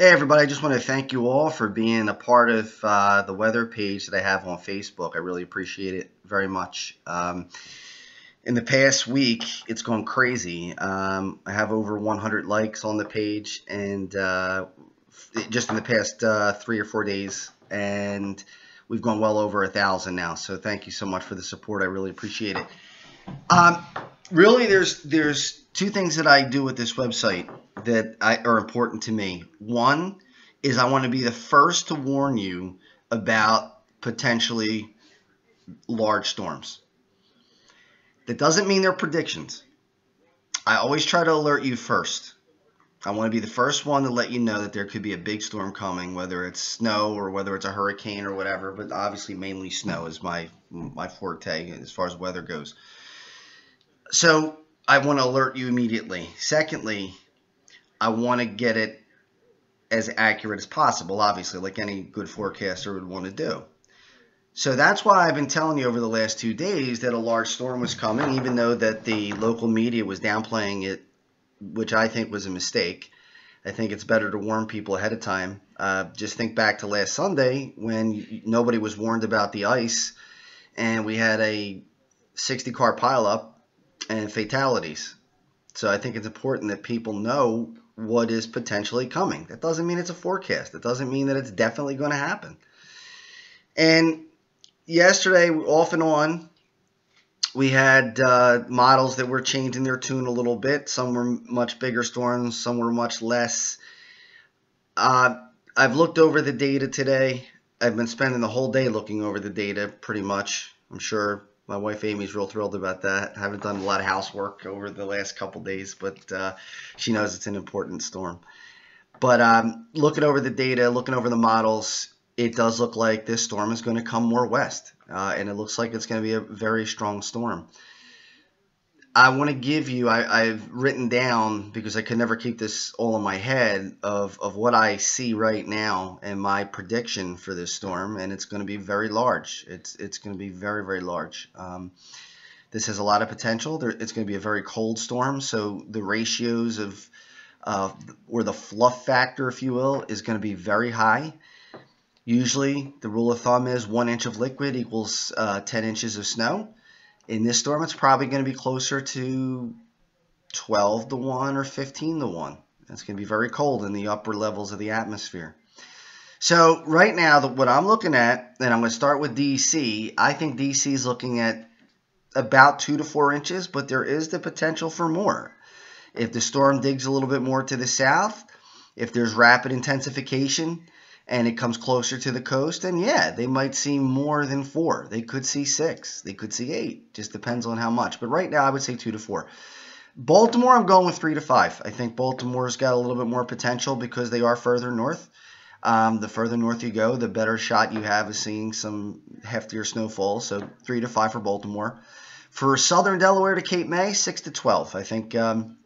Hey, everybody. I just want to thank you all for being a part of uh, the weather page that I have on Facebook. I really appreciate it very much. Um, in the past week, it's gone crazy. Um, I have over 100 likes on the page, and uh, just in the past uh, three or four days, and we've gone well over a thousand now. So thank you so much for the support. I really appreciate it. Um, really, there's there's two things that I do with this website that I, are important to me. One is I want to be the first to warn you about potentially large storms. That doesn't mean they're predictions. I always try to alert you first. I want to be the first one to let you know that there could be a big storm coming, whether it's snow or whether it's a hurricane or whatever. But obviously, mainly snow is my my forte as far as weather goes. So I want to alert you immediately. Secondly, I want to get it as accurate as possible, obviously, like any good forecaster would want to do. So that's why I've been telling you over the last two days that a large storm was coming, even though that the local media was downplaying it, which I think was a mistake. I think it's better to warn people ahead of time. Uh, just think back to last Sunday when nobody was warned about the ice, and we had a 60 car pileup and fatalities. So I think it's important that people know what is potentially coming. That doesn't mean it's a forecast. It doesn't mean that it's definitely going to happen. And yesterday, off and on, we had uh, models that were changing their tune a little bit. Some were much bigger storms, some were much less. Uh, I've looked over the data today. I've been spending the whole day looking over the data pretty much. I'm sure my wife Amy's real thrilled about that. I haven't done a lot of housework over the last couple days, but uh, she knows it's an important storm. But um, looking over the data, looking over the models, it does look like this storm is going to come more west, uh, and it looks like it's going to be a very strong storm. I want to give you, I, have written down because I could never keep this all in my head of, of what I see right now and my prediction for this storm, and it's going to be very large. It's, it's going to be very, very large. Um, this has a lot of potential. There, it's going to be a very cold storm, so the ratios of, uh, or the fluff factor, if you will, is going to be very high. Usually, the rule of thumb is one inch of liquid equals uh, 10 inches of snow. In this storm, it's probably going to be closer to 12 to 1 or 15 to 1. It's going to be very cold in the upper levels of the atmosphere. So right now, what I'm looking at, and I'm going to start with DC, I think DC is looking at about 2 to 4 inches, but there is the potential for more. If the storm digs a little bit more to the south, if there's rapid intensification, and it comes closer to the coast, and yeah, they might see more than four. They could see six. They could see eight. Just depends on how much. But right now, I would say two to four. Baltimore, I'm going with three to five. I think Baltimore's got a little bit more potential because they are further north. Um, the further north you go, the better shot you have of seeing some heftier snowfall. So three to five for Baltimore. For southern Delaware to Cape May, six to twelve. I think um,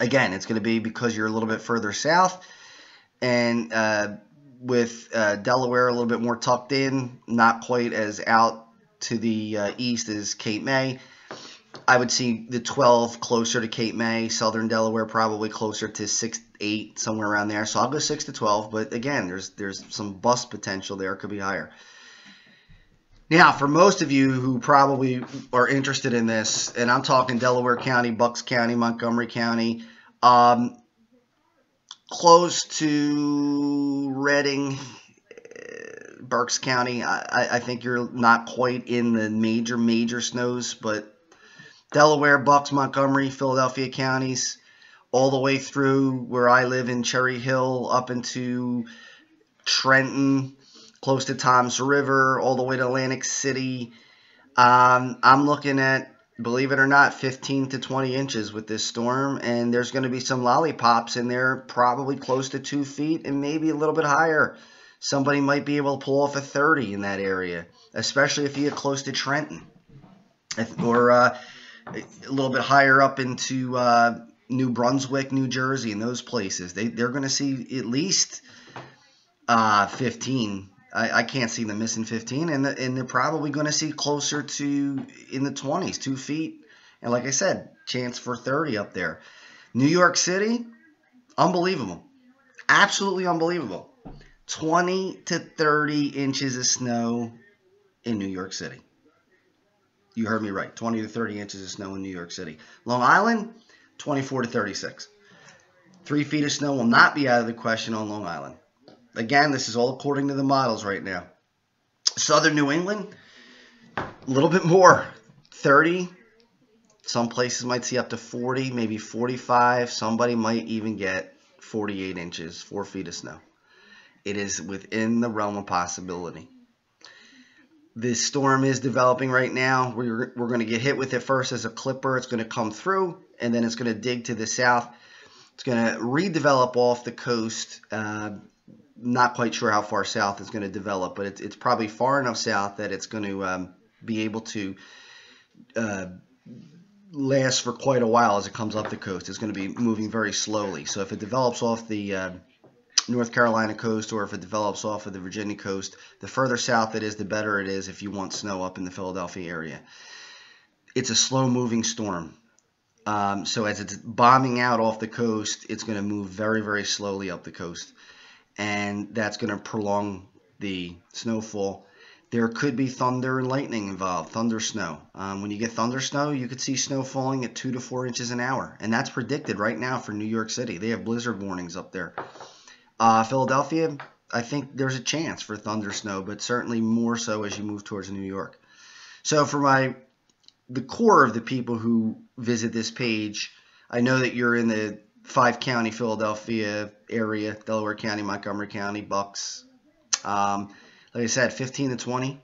again, it's going to be because you're a little bit further south, and uh, with uh, Delaware a little bit more tucked in, not quite as out to the uh, east as Cape May. I would see the 12 closer to Cape May, southern Delaware probably closer to 6 8 somewhere around there. So I'll go 6 to 12, but again, there's there's some bust potential there, could be higher. Now, for most of you who probably are interested in this, and I'm talking Delaware County, Bucks County, Montgomery County, um, close to Reading, uh, Berks County. I, I think you're not quite in the major, major snows, but Delaware, Bucks, Montgomery, Philadelphia counties, all the way through where I live in Cherry Hill, up into Trenton, close to Toms River, all the way to Atlantic City. Um, I'm looking at believe it or not, 15 to 20 inches with this storm, and there's going to be some lollipops in there, probably close to two feet and maybe a little bit higher. Somebody might be able to pull off a 30 in that area, especially if you get close to Trenton or uh, a little bit higher up into uh, New Brunswick, New Jersey, and those places. They, they're going to see at least uh, 15 I, I can't see them missing 15, and the, and they're probably going to see closer to in the 20s, two feet, and like I said, chance for 30 up there. New York City, unbelievable. Absolutely unbelievable. 20 to 30 inches of snow in New York City. You heard me right. 20 to 30 inches of snow in New York City. Long Island, 24 to 36. Three feet of snow will not be out of the question on Long Island. Again, this is all according to the models right now. Southern New England, a little bit more. 30. Some places might see up to 40, maybe 45. Somebody might even get 48 inches, 4 feet of snow. It is within the realm of possibility. This storm is developing right now. We're, we're going to get hit with it first as a clipper. It's going to come through, and then it's going to dig to the south. It's going to redevelop off the coast. Uh, not quite sure how far south it's going to develop, but it's, it's probably far enough south that it's going to um, be able to uh, last for quite a while as it comes up the coast. It's going to be moving very slowly. So if it develops off the uh, North Carolina coast or if it develops off of the Virginia coast, the further south it is, the better it is if you want snow up in the Philadelphia area. It's a slow moving storm. Um, so as it's bombing out off the coast, it's going to move very, very slowly up the coast and that's going to prolong the snowfall. There could be thunder and lightning involved, thunder snow. Um, when you get thunder snow, you could see snow falling at two to four inches an hour, and that's predicted right now for New York City. They have blizzard warnings up there. Uh, Philadelphia, I think there's a chance for thunder snow, but certainly more so as you move towards New York. So for my the core of the people who visit this page, I know that you're in the five county Philadelphia area, Delaware County, Montgomery County, Bucks. Um, like I said, 15 to 20.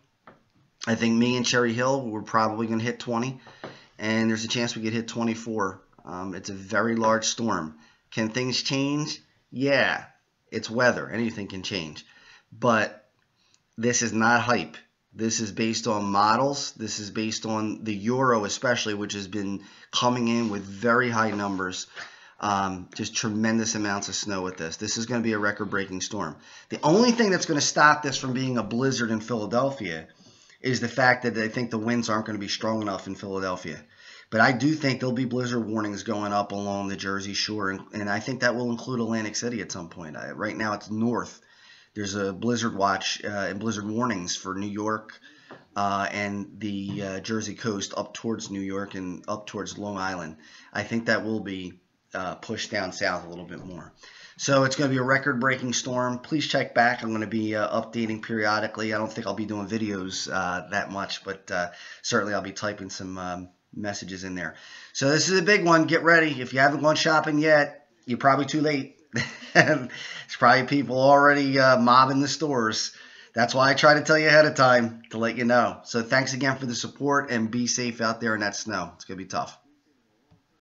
I think me and Cherry Hill, we're probably going to hit 20, and there's a chance we could hit 24. Um, it's a very large storm. Can things change? Yeah, it's weather. Anything can change. But this is not hype. This is based on models. This is based on the euro, especially, which has been coming in with very high numbers. Um, just tremendous amounts of snow with this. This is going to be a record-breaking storm. The only thing that's going to stop this from being a blizzard in Philadelphia is the fact that they think the winds aren't going to be strong enough in Philadelphia. But I do think there'll be blizzard warnings going up along the Jersey Shore, and, and I think that will include Atlantic City at some point. I, right now, it's north. There's a blizzard watch uh, and blizzard warnings for New York uh, and the uh, Jersey coast up towards New York and up towards Long Island. I think that will be uh, push down south a little bit more. So it's going to be a record-breaking storm. Please check back. I'm going to be uh, updating periodically. I don't think I'll be doing videos uh, that much, but uh, certainly I'll be typing some um, messages in there. So this is a big one. Get ready. If you haven't gone shopping yet, you're probably too late. There's probably people already uh, mobbing the stores. That's why I try to tell you ahead of time to let you know. So thanks again for the support and be safe out there in that snow. It's going to be tough.